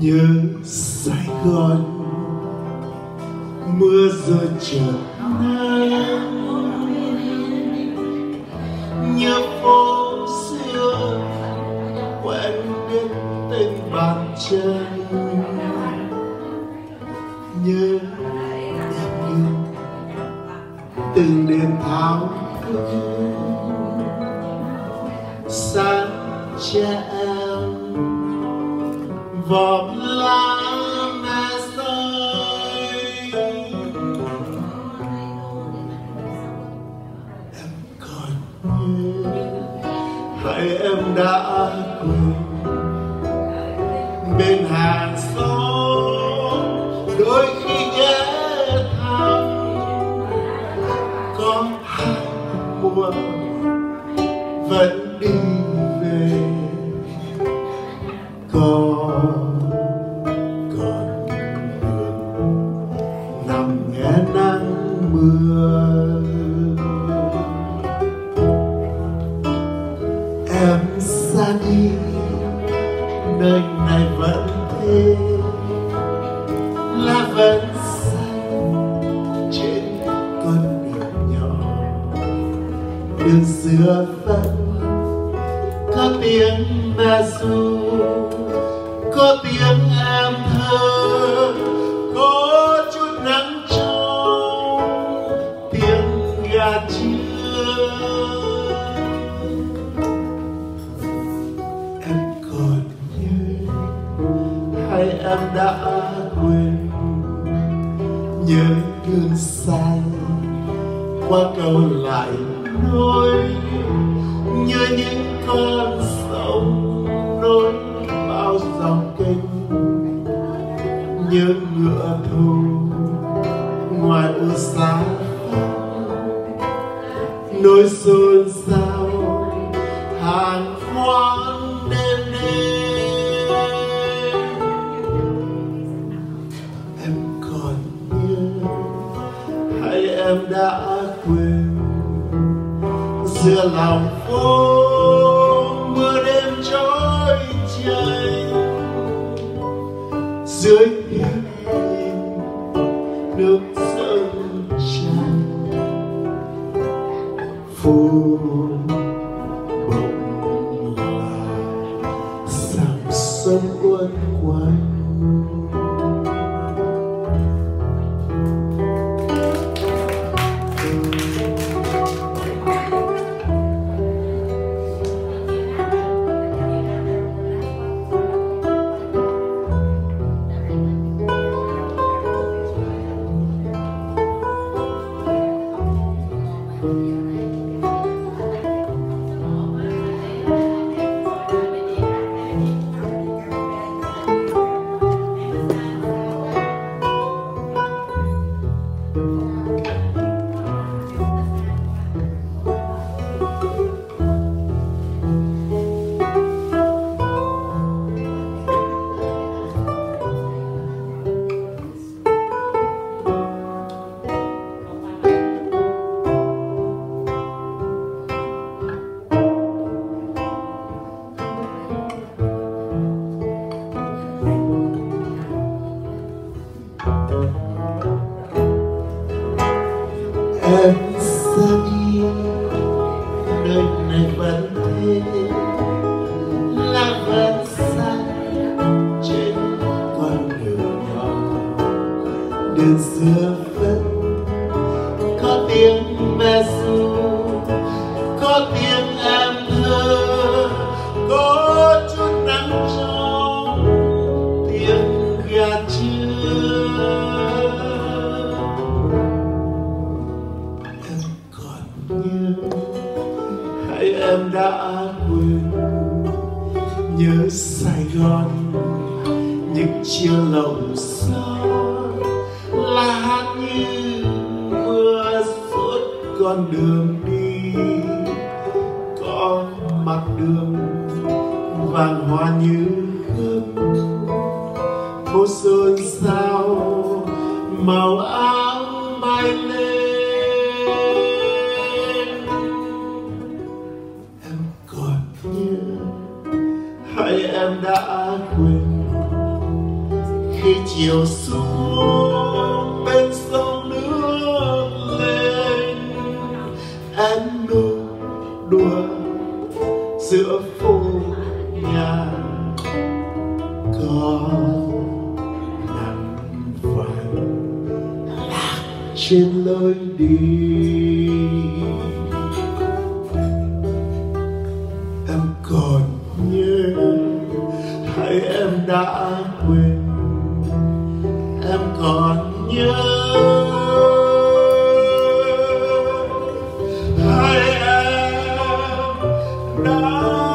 nhớ Sài Gòn. Mưa rơi chợt nắng nhớ phố xưa, quen biết tên bàn chân nhớ tình từng đêm tháo cứ sáng trẻ em vọt lá mẹ rơi em còn nhớ hay em đã quên bên hàng xóm đôi khi ghé thăm có hai mùa vẫn đi về. Còn đời này vẫn thế. Là vẫn xanh trên con đường nhỏ. Đường xưa vẫn có tiếng mẹ ru có tiếng em thơ, có chút nắng trong tiếng gà trưa em đã quên. Nhớ đường xanh qua cầu lại nối nhớ những con sông nối bao dòng kênh nhớ ngựa thu, ngoài ô xa nỗi xôn xao, hàng giữa lòng phố mưa đêm trôi chảy. Dưới chia lòng lộng gió là hát như mưa suốt con đường đi. Có mặt đường vàng hoa như hương phố xôn xao màu áo bay lên. Em còn nhớ, hay em đã quên? Chiều xuống, bên sông nước lên. Em nụ đùa giữa phố nhà có nắng vàng lạc trên lối đi. Em còn nhớ hay em đã quên còn nhớ. Hai em đã